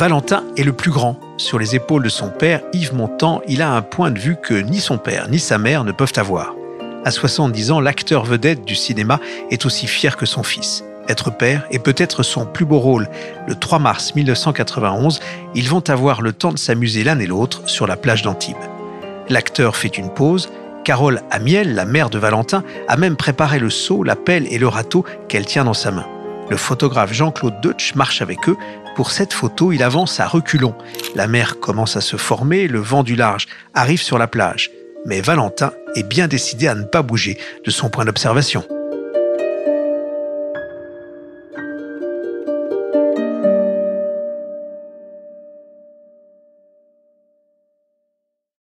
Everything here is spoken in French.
Valentin est le plus grand. Sur les épaules de son père, Yves Montand, il a un point de vue que ni son père ni sa mère ne peuvent avoir. À 70 ans, l'acteur vedette du cinéma est aussi fier que son fils. Être père est peut-être son plus beau rôle. Le 3 mars 1991, ils vont avoir le temps de s'amuser l'un et l'autre sur la plage d'Antibes. L'acteur fait une pause, Carole Amiel, la mère de Valentin, a même préparé le seau, la pelle et le râteau qu'elle tient dans sa main. Le photographe Jean-Claude Deutsch marche avec eux. Pour cette photo, il avance à reculons. La mer commence à se former, le vent du large arrive sur la plage. Mais Valentin est bien décidé à ne pas bouger de son point d'observation.